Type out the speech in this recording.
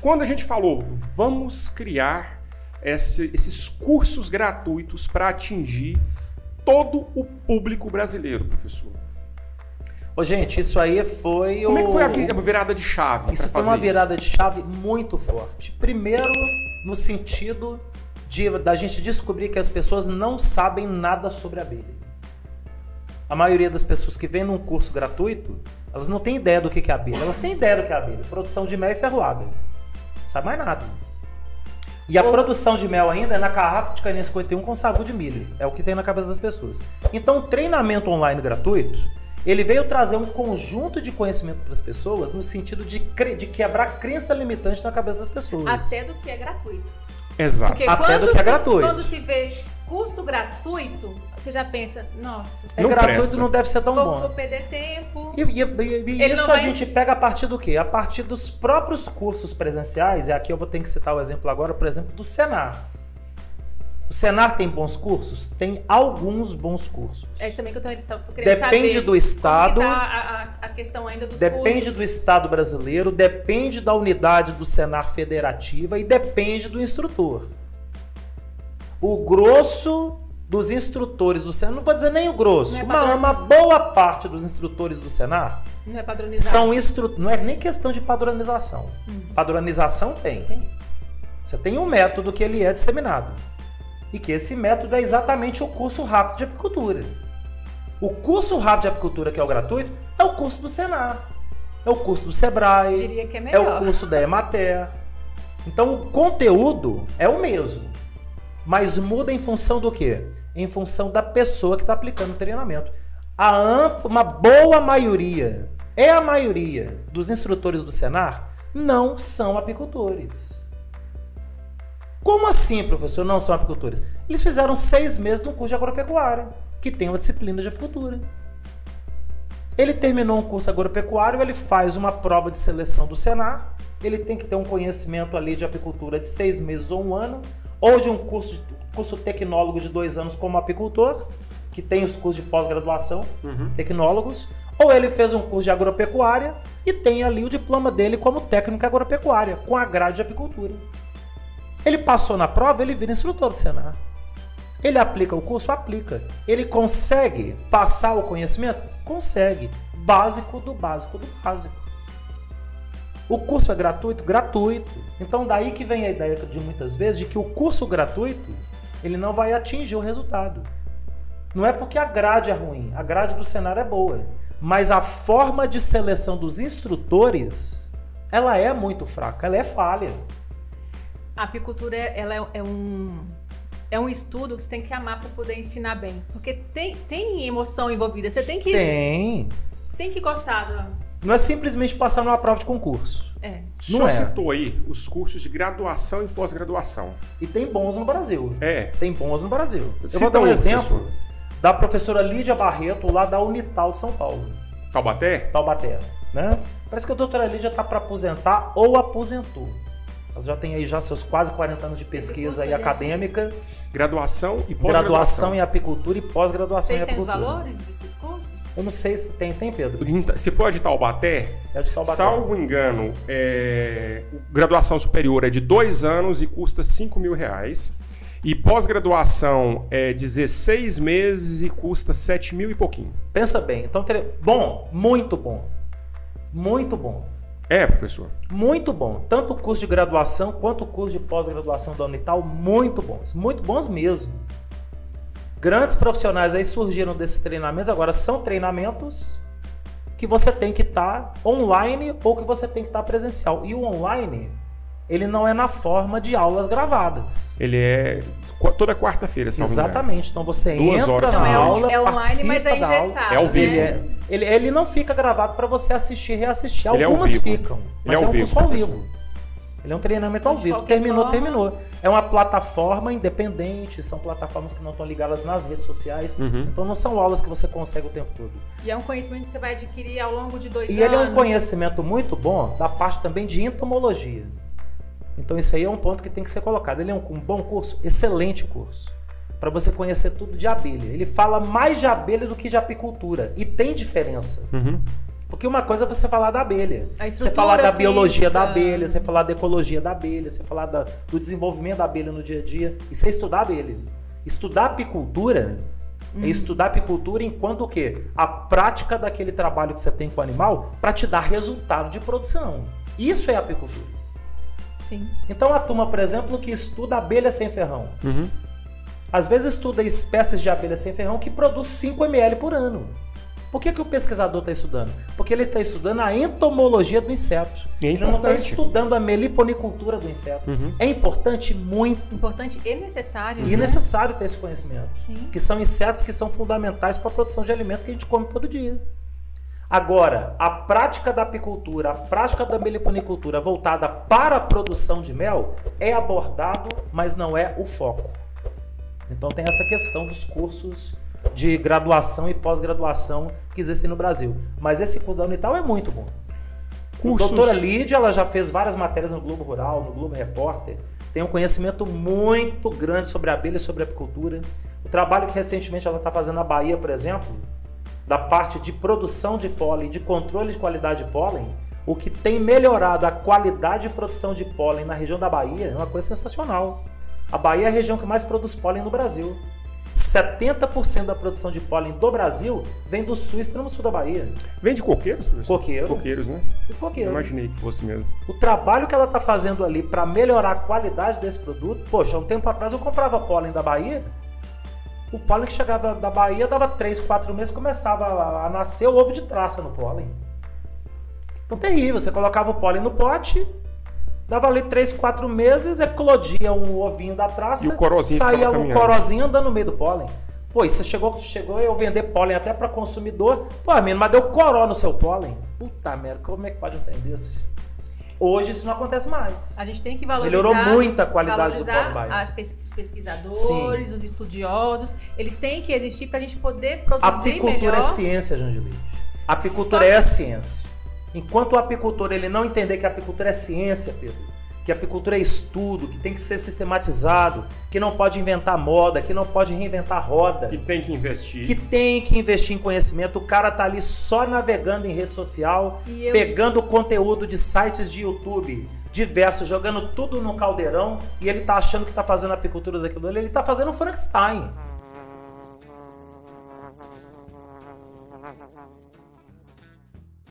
quando a gente falou, vamos criar esse, esses cursos gratuitos para atingir todo o público brasileiro, professor. Ô, gente, isso aí foi Como o... é que foi a vi- a virada de chave? Isso foi uma virada de chave muito forte. Primeiro, no sentido de da gente descobrir que as pessoas não sabem nada sobre abelha. A maioria das pessoas que vem num curso gratuito, elas não têm ideia do que que é abelha. Elas têm ideia do que é abelha. Produção de mel e ferroada. Sabe mais nada. E a Ou- produção de mel ainda é na garrafa de caninha 51 com sagu de milho. É o que tem na cabeça das pessoas. Então, o treinamento online gratuito, ele veio trazer um conjunto de conhecimento para as pessoas no sentido de, cre- de quebrar a crença limitante na cabeça das pessoas. Até do que é gratuito. Exato. Porque Até quando do que é se, gratuito. quando se vê curso gratuito, você já pensa, nossa, É Não gratuito presta. não deve ser tão vou, bom. vou perder tempo. E, e- e- e isso não a vai- gente pega a partir do quê? A partir dos próprios cursos presenciais, e aqui eu vou ter que citar o exemplo agora, por exemplo, do Senar. O Senar tem bons cursos? Tem alguns bons cursos. É isso também que eu tô, tô querendo Depende saber. do estado, Como que tá a, a- a questão ainda dos depende cursos. do estado brasileiro, depende da unidade do Senar federativa e depende do instrutor. O grosso dos instrutores do Senar, não vou dizer nem o grosso, é uma, uma boa parte dos instrutores do Senar Não é padronizado. são instru... não é nem questão de padronização. Uhum. Padronização tem. Tem. Você tem um método que ele é disseminado. E que esse método é exatamente o curso rápido de apicultura. O curso rápido de apicultura, que é o gratuito, é o curso do Senar. É o curso do Sebrae. Diria que é É o curso da Emater. Então o conteúdo é o mesmo. Mas muda em função do quê? Em função da pessoa que está aplicando o treinamento. A ampla, uma boa maioria, é a maioria dos instrutores do Senar, não são apicultores. Como assim, professor, não são apicultores? Eles fizeram seis meses no curso de agropecuária, que tem uma disciplina de apicultura. Ele terminou um curso agropecuário, ele faz uma prova de seleção do Senar, ele tem que ter um conhecimento ali de apicultura de seis meses ou um ano, ou de um curso, curso tecnólogo de dois anos como apicultor, que tem os cursos de pós-graduação, Uhum. tecnólogos, ou ele fez um curso de agropecuária e tem ali o diploma dele como técnico agropecuária, com a grade de apicultura. Ele passou na prova, ele vira instrutor do Senar. Ele aplica o curso? Aplica. Ele consegue passar o conhecimento? Consegue. Básico do básico do básico. O curso é gratuito? Gratuito. Então daí que vem a ideia de muitas vezes de que o curso gratuito ele não vai atingir o resultado. Não é porque a grade é ruim, a grade do cenário é boa, mas a forma de seleção dos instrutores ela é muito fraca, ela é falha. A apicultura ela é, é um é um estudo que você tem que amar para poder ensinar bem, porque tem, tem emoção envolvida. Você tem que Tem. tem que gostar do Não é simplesmente passar numa prova de concurso. é. O Não senhor é. citou aí os cursos de graduação e pós-graduação. E tem bons no Brasil. É. Tem bons no Brasil. Eu Cita vou dar um um, exemplo professor. da professora Lídia Barreto, lá da Unital de São Paulo, Taubaté? Taubaté. Né? Parece que a doutora Lídia está para aposentar ou aposentou. Ela já tem aí já seus quase 40 anos de pesquisa aí acadêmica, Graduação e graduação pós-graduação. em apicultura e pós-graduação em Vocês têm os apicultura. valores desses cursos? Eu não sei se tem, tem Pedro? Se for a de Taubaté, É de Taubaté. salvo engano, é, graduação superior é de dois anos e custa 5 mil reais. E pós-graduação é 16 meses e custa 7 mil e pouquinho. Pensa bem. Então, bom, muito bom. Muito bom. É, professor. Muito bom. Tanto o curso de graduação quanto o curso de pós-graduação da Unital, muito bons. Muito bons mesmo. Grandes profissionais aí surgiram desses treinamentos. Agora, são treinamentos que você tem que estar online ou que você tem que estar presencial. E o online, ele não é na forma de aulas gravadas. Ele é toda quarta-feira, engano. Exatamente. Então você Duas entra horas na é, aula, é online, mas é engessado. É ao vivo. Ele, é- ele, ele não fica gravado para você assistir e reassistir. Ele é ao Algumas vivo. ficam, Ele mas é é, ao um vivo, curso ao vivo. Ele é um treinamento ao vivo. Terminou, forma- terminou. É uma plataforma independente, são plataformas que não estão ligadas nas redes sociais. Uhum. Então não são aulas que você consegue o tempo todo. E é um conhecimento que você vai adquirir ao longo de dois E anos. ele é um conhecimento muito bom da parte também de entomologia. Então isso aí é um ponto que tem que ser colocado. Ele é um, um bom curso, excelente curso. Para você conhecer tudo de abelha. Ele fala mais de abelha do que de apicultura. E tem diferença. Uhum. Porque uma coisa é você falar da abelha. Você falar da biologia da física. abelha, você falar da ecologia da abelha, você falar da- do desenvolvimento da abelha no dia a dia. Isso é estudar a abelha. Estudar apicultura é estudar apicultura enquanto o quê? A prática daquele trabalho que você tem com o animal para te dar resultado de produção. Isso é apicultura. Sim. Então a turma, por exemplo, que estuda abelha sem ferrão. Uhum. Às vezes estuda espécies de abelha sem ferrão que produz 5 ml por ano. Por que, que o pesquisador está estudando? Porque ele está estudando a entomologia do inseto. É ele não está estudando a meliponicultura do inseto. Uhum. É importante muito Importante e necessário. e né? necessário ter esse conhecimento. Sim. Que são insetos que são fundamentais para a produção de alimento que a gente come todo dia. Agora, a prática da apicultura, a prática da meliponicultura voltada para a produção de mel é abordado, mas não é o foco. Então tem essa questão dos cursos de graduação e pós-graduação que existem no Brasil. Mas esse curso da Unital é muito bom. Cursos- A doutora Lídia, ela já fez várias matérias no Globo Rural, no Globo Repórter. Tem um conhecimento muito grande sobre abelha e sobre apicultura. O trabalho que recentemente ela está fazendo na Bahia, por exemplo, da parte de produção de pólen, de controle de qualidade de pólen, o que tem melhorado a qualidade de produção de pólen na região da Bahia é uma coisa sensacional. A Bahia é a região que mais produz pólen no Brasil. 70% da produção de pólen do Brasil vem do sul e extremo sul da Bahia. Vende coqueiros, professor? Coqueiro. Coqueiros, né? E coqueiro. Eu imaginei que fosse mesmo. O trabalho que ela está fazendo ali para melhorar a qualidade desse produto, poxa, um tempo atrás eu comprava pólen da Bahia. O pólen que chegava da Bahia dava 3, 4 meses, começava a- a nascer o ovo de traça no pólen. Então terrível, você colocava o pólen no pote, dava ali 3, 4 meses, eclodia um ovinho da traça, E o corozinho saía o corozinho andando no meio do pólen. Pô, isso chegou, chegou eu vender pólen até para consumidor. Pô, menino, mas deu coró no seu pólen. Puta merda, como é que pode trem desse? Hoje isso não acontece mais. A gente tem que valorizar. Melhorou muito a qualidade do baiano. as pes- os pesquisadores, os estudiosos. Eles têm que existir para a gente poder produzir Apicultura melhor. é ciência, Jangelite. Apicultura Só- é ciência. Enquanto o apicultor ele não entender que a apicultura é ciência, Pedro, que a apicultura é estudo, que tem que ser sistematizado, que não pode inventar moda, que não pode reinventar roda, Que tem que investir. que tem que investir em conhecimento. O cara tá ali só navegando em rede social, E eu- pegando conteúdo de sites de YouTube diversos, jogando tudo no caldeirão e ele tá achando que tá fazendo apicultura daquilo ali, ele tá fazendo Frankenstein.